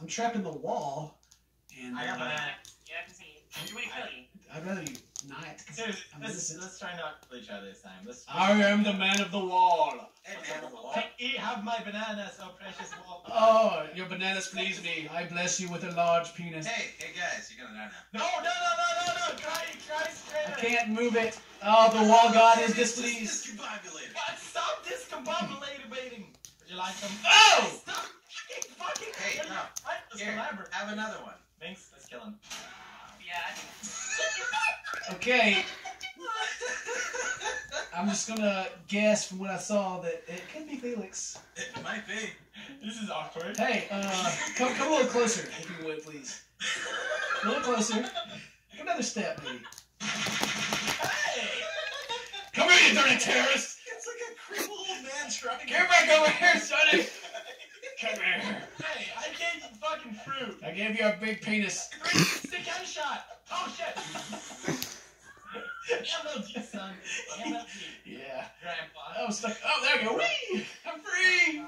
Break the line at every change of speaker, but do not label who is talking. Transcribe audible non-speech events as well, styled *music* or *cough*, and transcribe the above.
I'm trapped in the wall, and
I got
uh,
banana.
Yeah, I can see. You want to kill you?
I'd rather you not. *laughs* 'cause
Seriously,
I'm
let's, let's try not to kill each other this time. Let's.
I am the man of the wall.
Hey, man on the wall.
Take, eat, have my banana, so precious wall.
Oh, your bananas please me. I bless you with a large penis.
Hey, hey guys, you're gonna die now.
No, no, no, no, no, no! Try, try straight.
I can't move it. Oh, the wall god is
It's
displeased.
discombobulated.
God, stop discombobulating. Would you like some?
Oh!
Stop! Fucking, fucking.
Hey,
what are you-
no. Here,
collaborate.
have another one.
Thanks. Let's kill him.
Yeah,
Okay, *laughs* I'm just gonna guess from what I saw that it could be Felix.
It might be.
This is awkward.
Hey, uh, come, come a little closer, if you would, please. A little closer. Another step, maybe.
Hey!
Come here, you dirty terrorist!
It's like a crippled old man trying to
Get back over here, sonny! Come here.
Hey, I gave you fucking fruit.
I gave you a big penis.
Three stick shot. Oh shit. *laughs* MLG son. MLG.
Yeah.
Grandpa.
Oh, stuck. Oh, there we go. Whee! I'm free!